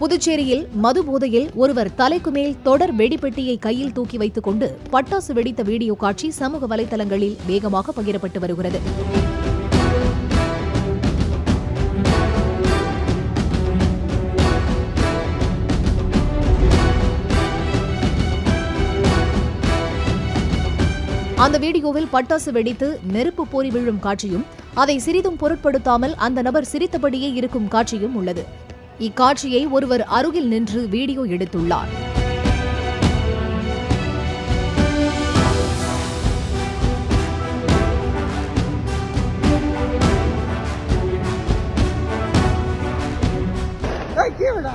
புதுச்சேரியில் மது போதையில் ஒருவர் தலைக்கு மேல் தொடர் வெடிப்பெட்டியை கையில் தூக்கி வைத்துக் கொண்டு பட்டாசு வெடித்த வீடியோ காட்சி சமூக வலைதளங்களில் வேகமாக பகிரப்பட்டு வருகிறது. அந்த வீடியோவில் பட்டாசு வெடித்து நெருப்பு போரி விழும் காட்சியும் அதை சிறிதும் பொருட்படுத்தாமல் அந்த நபர் சிரித்தபடியே இருக்கும் காட்சியும் உள்ளது. இக்காட்சியை ஒருவர் அருகில் நின்று வீடியோ எடுத்துள்ளார் Give.